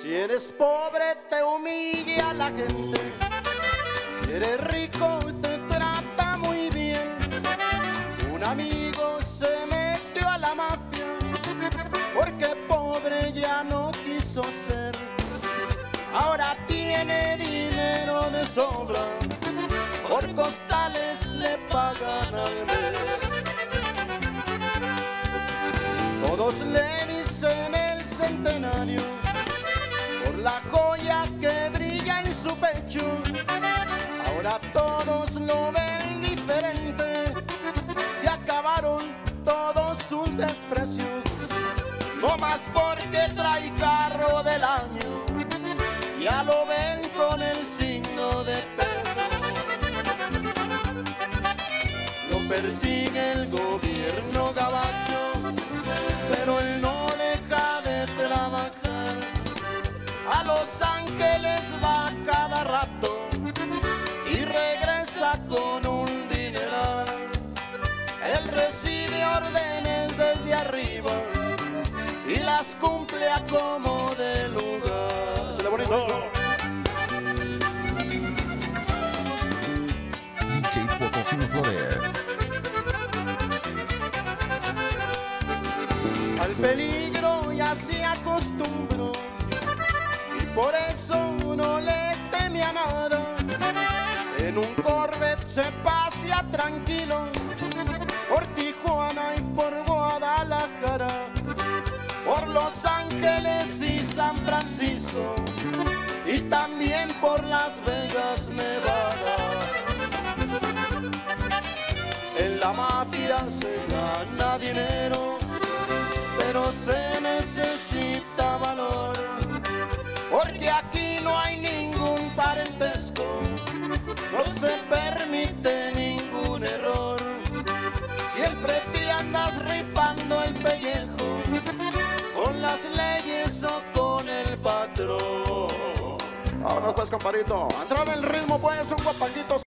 Si eres pobre te humilla la gente, si eres rico te trata muy bien. Un amigo se metió a la mafia porque pobre ya no quiso ser. Ahora tiene dinero de sobra, por costales le pagan al mes. Todos le dicen el centenario la joya que brilla en su pecho. Ahora todos lo ven diferente. Se acabaron todos sus desprecios. No más porque trae carro del año. Ya lo ven con el signo de peso. Lo persigue el gobierno gabacho, Los Ángeles va cada rato y regresa con un dineral. Él recibe órdenes desde arriba y las cumple a como de lugar. DJ Potosino Flores. Al peligro ya se acostumbró por eso no le teme a nada. En un Corvette se pasea tranquilo por Tijuana y por Guadalajara, por Los Ángeles y San Francisco y también por Las Vegas, Nevada. En la mafia se gana dinero, pero se necesita patrón. Ahora pues, compadrito, entraba el ritmo, pues, un guapangito.